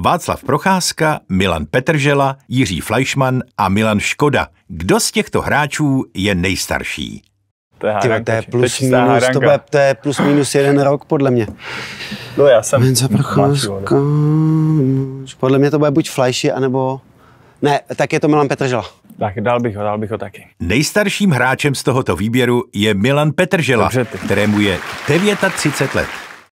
Václav Procházka, Milan Petržela, Jiří Fleischmann a Milan Škoda. Kdo z těchto hráčů je nejstarší? To je, Tyjo, to je plus minus, to, bude, to je plus minus jeden rok podle mě. No já jsem Mince Procházka, podle mě to bude buď Fleiši, anebo... Ne, tak je to Milan Petržela. Tak dal bych ho, dal bych ho taky. Nejstarším hráčem z tohoto výběru je Milan Petržela, Dobře ty. kterému je 39 let.